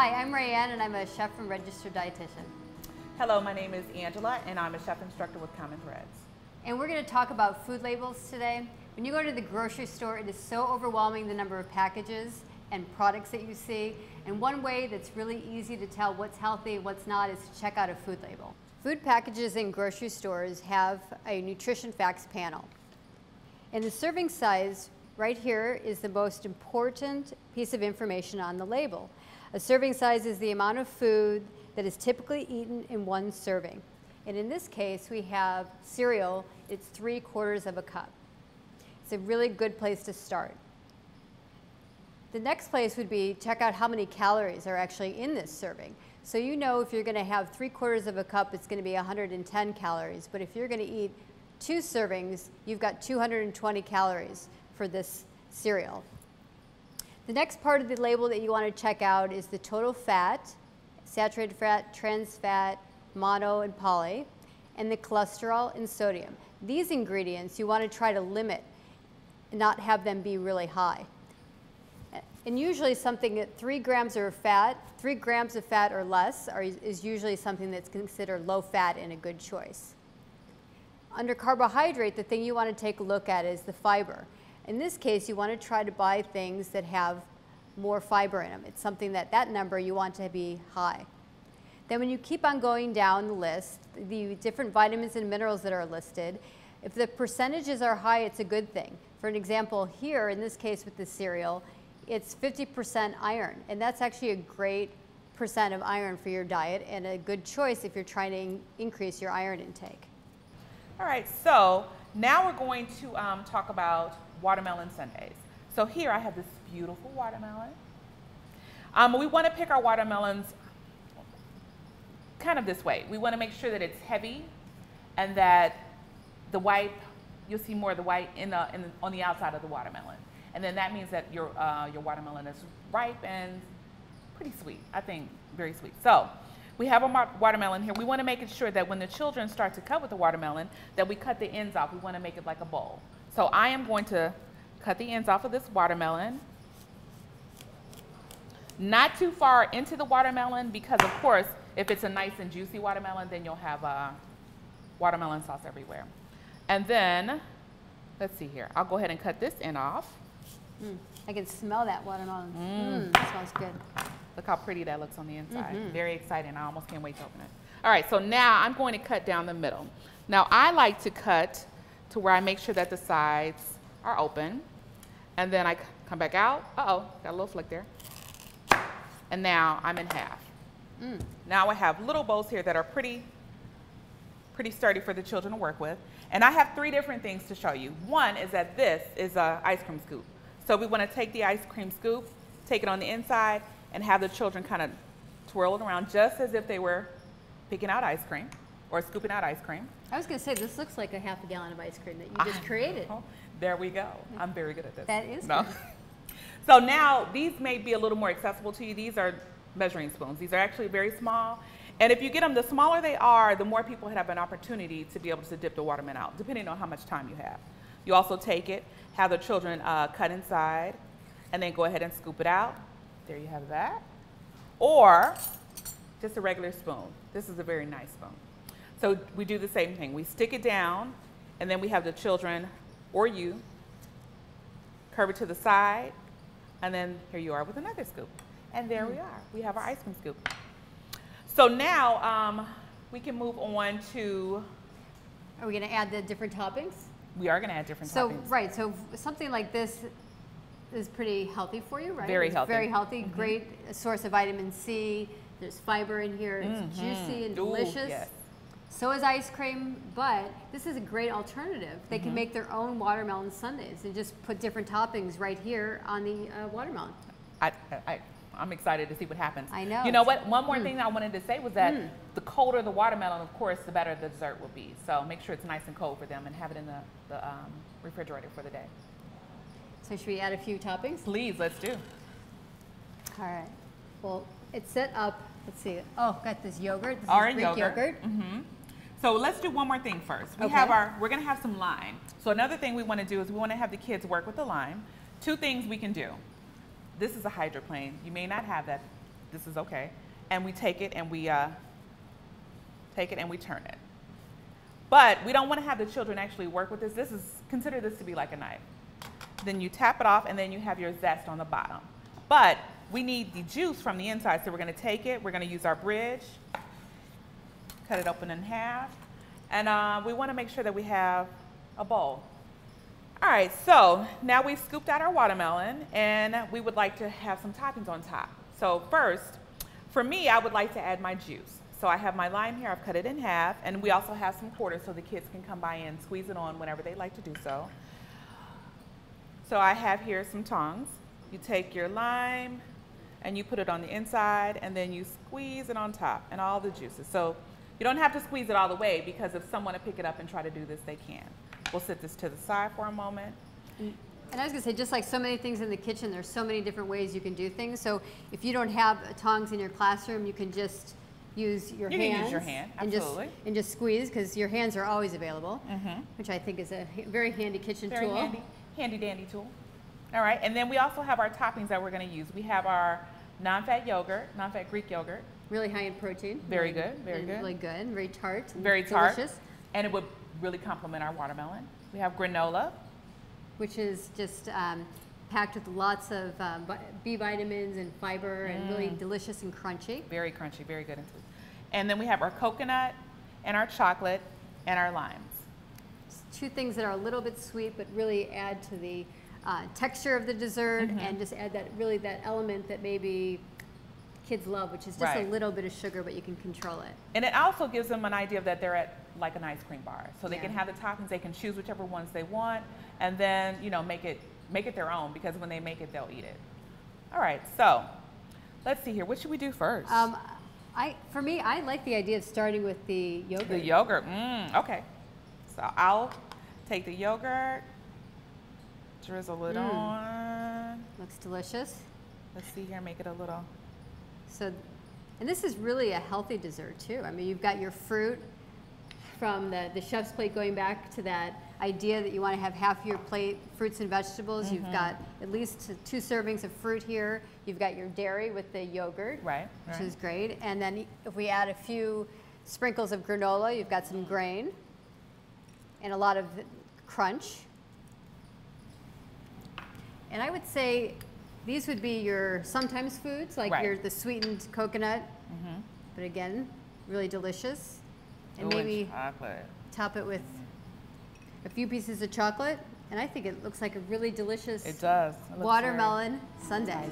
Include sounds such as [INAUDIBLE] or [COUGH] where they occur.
Hi, I'm Rayanne and I'm a chef and registered dietitian. Hello, my name is Angela and I'm a chef instructor with Common Threads. And we're going to talk about food labels today. When you go to the grocery store, it is so overwhelming the number of packages and products that you see. And one way that's really easy to tell what's healthy and what's not is to check out a food label. Food packages in grocery stores have a nutrition facts panel. And the serving size right here is the most important piece of information on the label. A serving size is the amount of food that is typically eaten in one serving. And in this case, we have cereal, it's three quarters of a cup. It's a really good place to start. The next place would be check out how many calories are actually in this serving. So you know if you're going to have three quarters of a cup, it's going to be 110 calories. But if you're going to eat two servings, you've got 220 calories for this cereal. The next part of the label that you want to check out is the total fat, saturated fat, trans fat, mono, and poly, and the cholesterol and sodium. These ingredients you want to try to limit and not have them be really high. And usually something at three grams of fat, three grams of fat or less are, is usually something that's considered low fat and a good choice. Under carbohydrate, the thing you want to take a look at is the fiber. In this case, you want to try to buy things that have more fiber in them. It's something that that number you want to be high. Then when you keep on going down the list, the different vitamins and minerals that are listed, if the percentages are high, it's a good thing. For an example, here, in this case with the cereal, it's 50% iron, and that's actually a great percent of iron for your diet and a good choice if you're trying to in increase your iron intake. All right, so now we're going to um, talk about watermelon sundaes. So here I have this beautiful watermelon. Um, we want to pick our watermelons kind of this way. We want to make sure that it's heavy and that the white, you'll see more of the white in the, in the, on the outside of the watermelon. And then that means that your, uh, your watermelon is ripe and pretty sweet. I think very sweet. So we have a watermelon here. We want to make it sure that when the children start to cut with the watermelon, that we cut the ends off. We want to make it like a bowl. So I am going to cut the ends off of this watermelon. Not too far into the watermelon because of course, if it's a nice and juicy watermelon, then you'll have uh, watermelon sauce everywhere. And then, let's see here. I'll go ahead and cut this end off. Mm, I can smell that watermelon. Mm. Mm, smells good. Look how pretty that looks on the inside. -hmm. Very exciting. I almost can't wait to open it. All right, so now I'm going to cut down the middle. Now I like to cut to where I make sure that the sides are open. And then I come back out. Uh-oh, got a little flick there. And now I'm in half. Mm. Now I have little bowls here that are pretty, pretty sturdy for the children to work with. And I have three different things to show you. One is that this is an ice cream scoop. So we want to take the ice cream scoop, take it on the inside, and have the children kind of twirl it around just as if they were picking out ice cream or scooping out ice cream. I was going to say, this looks like a half a gallon of ice cream that you just I created. Know. There we go. I'm very good at this. That is no. [LAUGHS] so now these may be a little more accessible to you. These are measuring spoons. These are actually very small. And if you get them, the smaller they are, the more people have an opportunity to be able to dip the watermelon out, depending on how much time you have. You also take it, have the children uh, cut inside, and then go ahead and scoop it out. There you have that. Or just a regular spoon. This is a very nice spoon. So we do the same thing. We stick it down, and then we have the children or you curve it to the side, and then here you are with another scoop. And there we mm. are. We have our ice cream scoop. So now um, we can move on to. Are we going to add the different toppings? We are going to add different so, toppings. So, right. So something like this is pretty healthy for you, right? Very it's healthy. Very healthy. Mm -hmm. Great source of vitamin C. There's fiber in here. It's mm -hmm. juicy and delicious. Yes. So is ice cream, but this is a great alternative. They mm -hmm. can mm-hmm. make their own watermelon sundaes and just put different toppings right here on the uh, watermelon. I, I, I'm excited to see what happens. I know. You know what? One more mm. thing I wanted to say was that mm. the colder the watermelon, of course, the better the dessert will be. So make sure it's nice and cold for them and have it in the, the um, refrigerator for the day. So should we add a few toppings? Please, let's do. All right. Well, it's set up. Let's see. Oh, got this yogurt. This Orange is Greek yogurt. yogurt. Mm -hmm. So let's do one more thing first. We okay. have our, we're gonna have some lime. So another thing we wanna do is we wanna have the kids work with the lime. Two things we can do. This is a Microplane. You may not have that this is okay. And we take it and we uh, take it and we turn it. But we don't want to have the children actually work with this. This is, consider this to be like a knife. Then you tap it off and then you have your zest on the bottom. But we need the juice from the inside, so we're gonna take it, we're gonna use our bridge, cut it open in half, and uh, we wanna make sure that we have a bowl. All right, so now we've scooped out our watermelon and we would like to have some toppings on top. So first, for me, I would like to add my juice. So I have my lime here, I've cut it in half, and we also have some quarters so the kids can come by and squeeze it on whenever they like to do so. So I have here some tongs. You take your lime and you put it on the inside and then you squeeze it on top and all the juices. So you don't have to squeeze it all the way because if someone to pick it up and try to do this, they can. We'll set this to the side for a moment. And I was gonna say, just like so many things in the kitchen, there's so many different ways you can do things. So if you don't have tongs in your classroom, you can just use your You hands. can use your hand, and just- absolutely. And just squeeze, because your hands are always available, Mhm. which I think is a very handy kitchen Very tool. handy, handy dandy tool. All right, and then we also have our toppings that we're gonna use. We have our non-fat yogurt, non-fat Greek yogurt, Really high in protein. Very really- good, very good. Really good, very tart. very tart, Delicious, and it would really complement our watermelon. We have granola, which is just um, packed with lots of um, B vitamins and fiber and really Mm. delicious and crunchy. very crunchy, very good. And then we have our coconut and our chocolate and our limes. Two things that are a little bit sweet but really add to the uh, texture of the dessert Mm-hmm. and just add that really that element that maybe kids love which is just a little bit of sugar but you can control it And it also gives them an idea that they're at like an ice cream bar. So they can have the toppings, they can choose whichever ones they want, and then, you know, make it make it their own because when they make it, they'll eat it. All right, so let's see here. What should we do first? um, I, for me I like the idea of starting with the yogurt the yogurt. Mm, okay. So I'll take the yogurt, drizzle it Mm. on. looks delicious Let's see here, make it a little. so and this is really a healthy dessert too I mean you've got your fruit from the, the chef's plate going back to that idea that you want to have half your plate fruits and vegetables. You've got at least two servings of fruit here. You've got your dairy with the yogurt, Right, which is great. And then if we add a few sprinkles of granola, you've got some grain and a lot of crunch. And I would say these would be your sometimes foods, like Right. your the sweetened coconut, Mm-hmm. but again, really delicious. And Ooh, maybe chocolate. top it with a few pieces of chocolate. And I think it looks like a really delicious It does. It watermelon sundae.